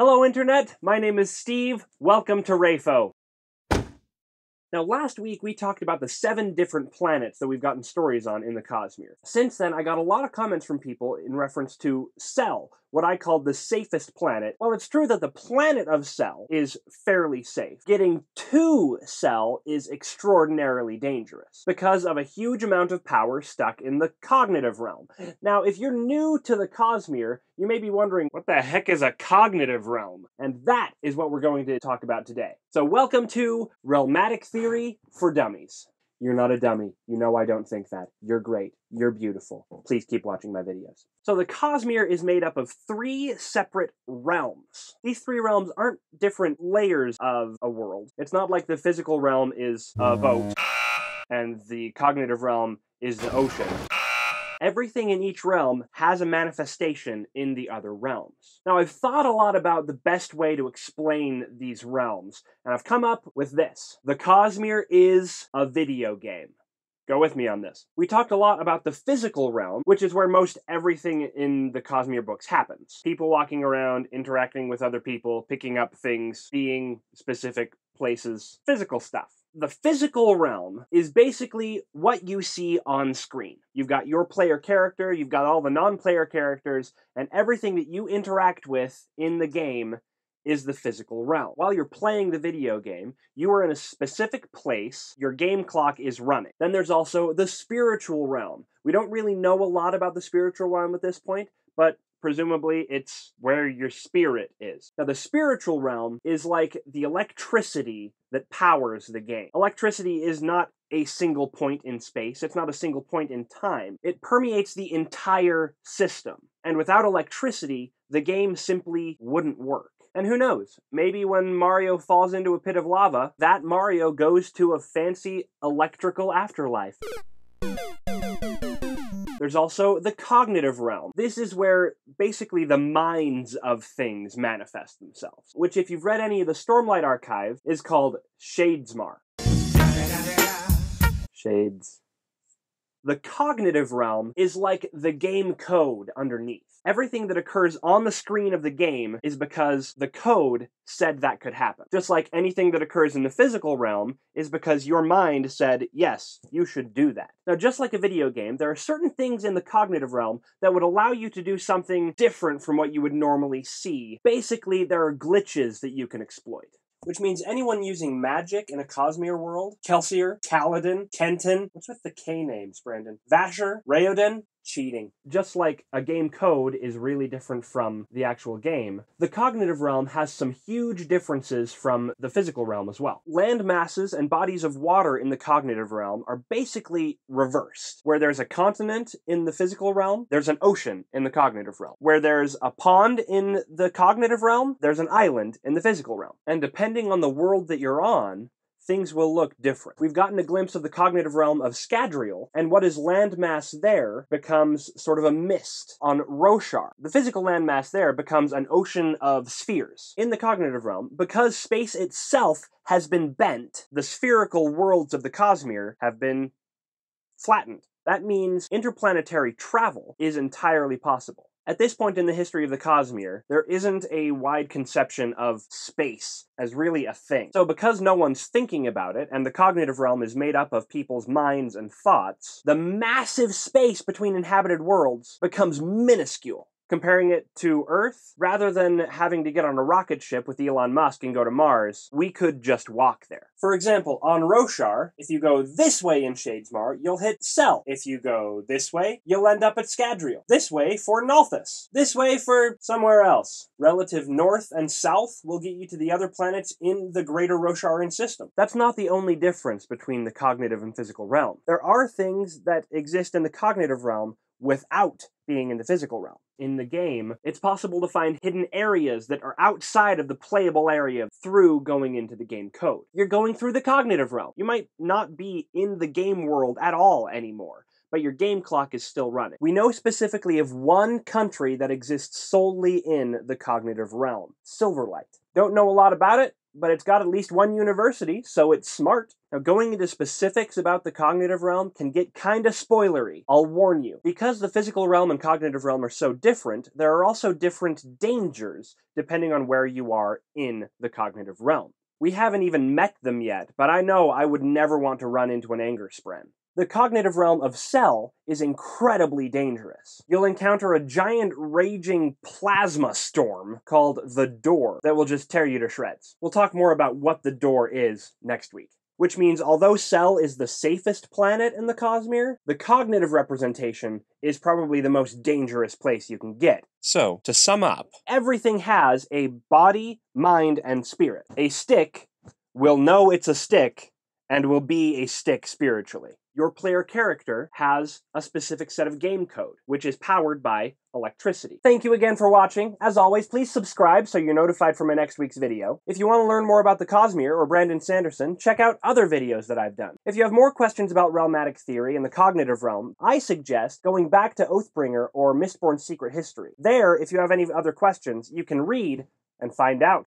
Hello, Internet. My name is Steve. Welcome to RAFO. Now, last week we talked about the seven different planets that we've gotten stories on in the Cosmere. Since then, I got a lot of comments from people in reference to Sel, what I called the safest planet. Well, it's true that the planet of Sel is fairly safe. Getting to Sel is extraordinarily dangerous because of a huge amount of power stuck in the cognitive realm. Now, if you're new to the Cosmere, you may be wondering, what the heck is a cognitive realm? And that is what we're going to talk about today. So welcome to Realmatic Theory for Dummies. You're not a dummy. You know I don't think that. You're great. You're beautiful. Please keep watching my videos. So the Cosmere is made up of three separate realms. These three realms aren't different layers of a world. It's not like the physical realm is a boat and the cognitive realm is the ocean. Everything in each realm has a manifestation in the other realms. Now, I've thought a lot about the best way to explain these realms, and I've come up with this. The Cosmere is a video game. Go with me on this. We talked a lot about the physical realm, which is where most everything in the Cosmere books happens. People walking around, interacting with other people, picking up things, being specific places, physical stuff the physical realm is basically what you see on screen. You've got your player character, you've got all the non player characters, and everything that you interact with in the game is the physical realm. While you're playing the video game, you are in a specific place, your game clock is running. Then there's also the spiritual realm. We don't really know a lot about the spiritual realm at this point, but presumably it's where your spirit is. Now, the spiritual realm is like the electricity that powers the game. Electricity is not a single point in space, it's not a single point in time. It permeates the entire system. And without electricity, the game simply wouldn't work. And who knows? Maybe when Mario falls into a pit of lava, that Mario goes to a fancy electrical afterlife. There's also the cognitive realm. This is where basically the minds of things manifest themselves, which, if you've read any of the Stormlight Archive, is called Shadesmar. Shades. The cognitive realm is like the game code underneath. Everything that occurs on the screen of the game is because the code said that could happen. Just like anything that occurs in the physical realm is because your mind said, yes, you should do that. Now, just like a video game, there are certain things in the cognitive realm that would allow you to do something different from what you would normally see. Basically, there are glitches that you can exploit which means anyone using magic in a Cosmere world, Kelsier, Kaladin, Kenton, what's with the K names, Brandon? Vasher, Raoden, cheating. Just like a game code is really different from the actual game, the cognitive realm has some huge differences from the physical realm as well. Land masses and bodies of water in the cognitive realm are basically reversed. Where there's a continent in the physical realm, there's an ocean in the cognitive realm. Where there's a pond in the cognitive realm, there's an island in the physical realm. And depending on the world that you're on, things will look different. We've gotten a glimpse of the cognitive realm of Scadrial, and what is landmass there becomes sort of a mist on Roshar. The physical landmass there becomes an ocean of spheres. In the cognitive realm, because space itself has been bent, the spherical worlds of the Cosmere have been flattened. That means interplanetary travel is entirely possible. At this point in the history of the Cosmere, there isn't a wide conception of space as really a thing. So because no one's thinking about it, and the cognitive realm is made up of people's minds and thoughts, the massive space between inhabited worlds becomes minuscule comparing it to Earth, rather than having to get on a rocket ship with Elon Musk and go to Mars, we could just walk there. For example, on Roshar, if you go this way in Shadesmar, you'll hit Sel. If you go this way, you'll end up at Scadrial. This way for Nalthis. This way for somewhere else. Relative north and south will get you to the other planets in the greater Rosharan system. That's not the only difference between the cognitive and physical realm. There are things that exist in the cognitive realm without being in the physical realm. In the game, it's possible to find hidden areas that are outside of the playable area through going into the game code. You're going through the cognitive realm. You might not be in the game world at all anymore, but your game clock is still running. We know specifically of one country that exists solely in the cognitive realm Silverlight. Don't know a lot about it? But it's got at least one university, so it's smart. Now, going into specifics about the cognitive realm can get kinda spoilery. I'll warn you. Because the physical realm and cognitive realm are so different, there are also different dangers depending on where you are in the cognitive realm. We haven't even met them yet, but I know I would never want to run into an anger spren. The cognitive realm of Sel is incredibly dangerous. You'll encounter a giant raging plasma storm called the Dor that will just tear you to shreds. We'll talk more about what the Dor is next week. Which means, although Sel is the safest planet in the Cosmere, the cognitive representation is probably the most dangerous place you can get. So, to sum up, Everything has a body, mind, and spirit. A stick will know it's a stick and will be a stick spiritually. Your player character has a specific set of game code, which is powered by electricity. Thank you again for watching. As always, please subscribe so you're notified for my next week's video. If you want to learn more about the Cosmere or Brandon Sanderson, check out other videos that I've done. If you have more questions about realmatic theory and the cognitive realm, I suggest going back to Oathbringer or Mistborn Secret History. There, if you have any other questions, you can read and find out.